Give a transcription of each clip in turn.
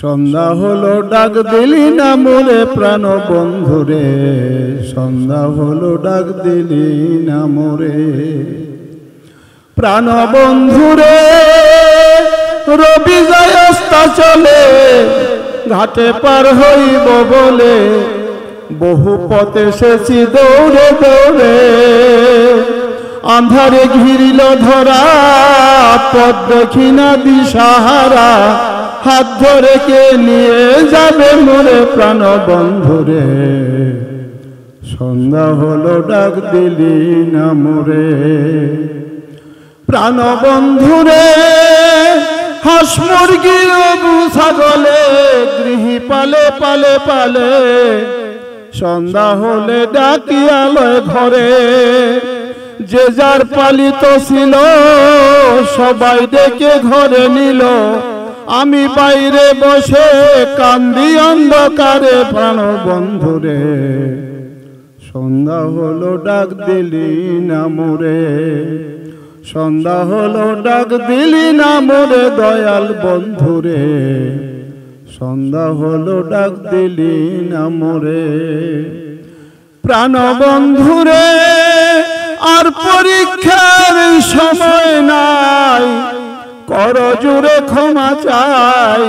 সন্ধ্যা হলো ডাক দিলি না মোরে প্রাণ বন্ধুরে সন্ধ্যা হলো ডাক দিলি না মোরে প্রাণ বন্ধুরে রবি যায় অস্তা চলে, ঘাটে পার হইব বলে। বহু পথে এসেছি দৌড়ে দৌড়ে। আন্ধারে ঘিরিল ধরা, পথ দেখি না দিশাহারা। হাত ধরে কে নিয়ে যাবে মোরে প্রাণ বন্ধুরে? সন্ধ্যা হলো, ডাক দিলি না মোরে। প্রাণ বন্ধুরে, হাঁস মুরগি অবু ছাগলে, গৃহী পালে পালে পালে। সন্ধ্যা হলে ডাকিয়ালয় ঘরে। যে যার পালিত ছিল, সবাই ডেকে ঘরে নিল। আমি বাইরে বসে কান্দি অন্ধকারে প্রাণ বন্ধুরে। সন্ধ্যা হলো ডাক দিলি না সন্ধ্যা হলো ডাক দিলি না দয়াল বন্ধুরে। সন্ধ্যা হলো ডাক দিলি না প্রাণ বন্ধুরে, আর পরীক্ষার সময় কর জুড়ে ক্ষমা চাই।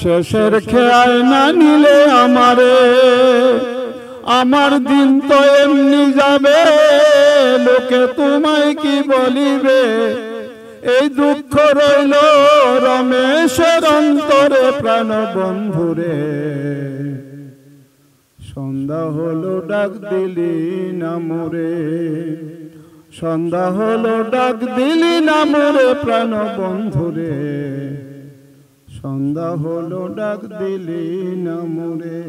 শেষের খেয়াল না নিলে আমারে, আমার দিন তো এমনি যাবে। লোকে তোমায় কি বলিবে? এই দুঃখ রইল রমেশের অন্তরে প্রাণ বন্ধুরে সন্ধ্যা হলো, ডাক দিলি না মোরে। সন্ধ্যা হলো ডাক দিলি না মোরে প্রাণ বন্ধুরে। সন্ধ্যা হলো ডাক দিলি না মোরে